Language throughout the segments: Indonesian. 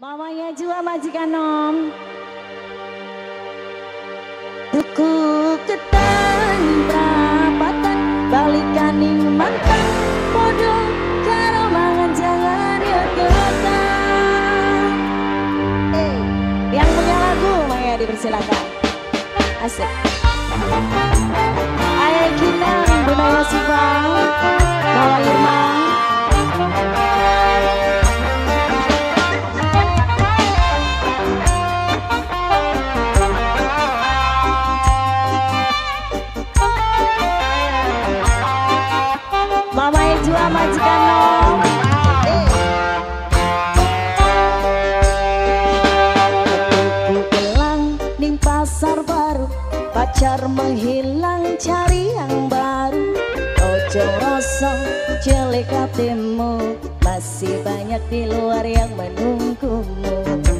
Mamanya juga majikan om. Duku ketemu. majikan lo. Pulang ning pasar baru pacar menghilang cari yang baru. Ojo rasa jelek hatimu masih banyak di luar yang menunggumu.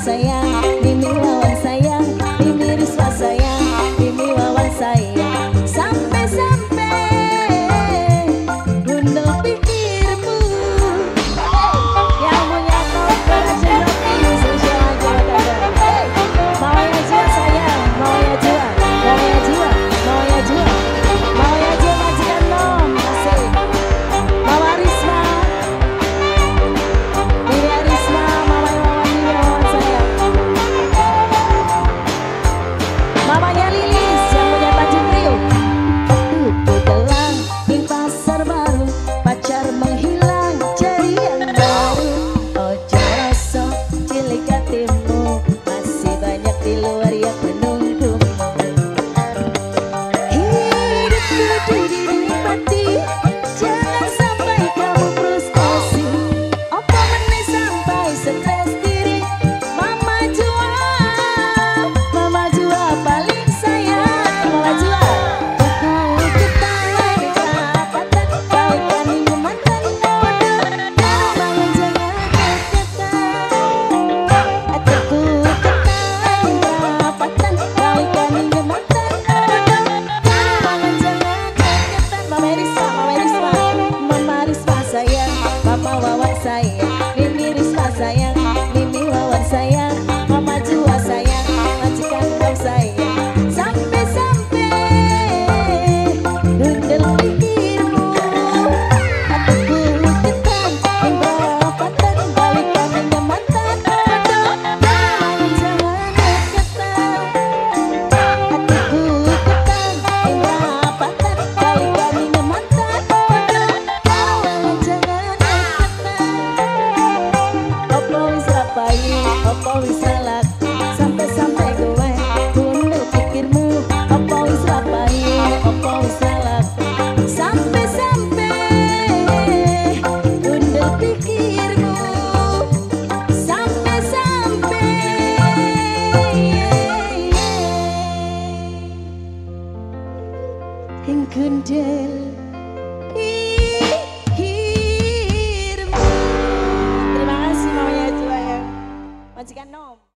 sayang. saya. pagi apa wis salah sampai-sampai gue pikirmu apa wis apa wis salah sampai-sampai pikirmu sampai-sampai hingga. once again, no.